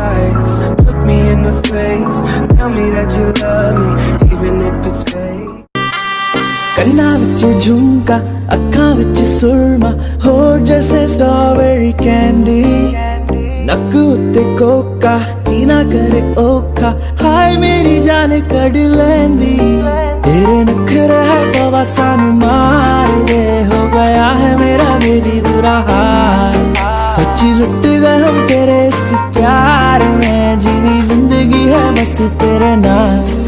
eyes, look me in the face, tell me that you love me, even if it's fake. ਕੰਨਾਂ ਵਿੱਚ ਝੁਮਕਾ ਅੱਖਾਂ ਵਿੱਚ ਸੁਰਮਾ ਹੋਰ ਜੈਸੇ ਸਟ੍ਰਾਬੇਰੀ ਕੈਂਡੀ ਨੱਕ ਉੱਤੇ ਕੋਕਾ ਜੀਣਾ ਕਰੇ ਔਖਾ ਹਾਏ ਮੇਰੀ ਜਾਨ ਕੱਢ ਲੈਂਦੀ ਤੇਰੇ ਨਖਰੇ ਹੈ ਤਵਾ ਸਾਨੂੰ ਮਾਰ ਦੇ ਹੋ ਗਿਆ ਹੈ ਮੇਰਾ ਬੇਬੀ बुरा हाल सच्ची लुट गए हम तेरे तेरे नाम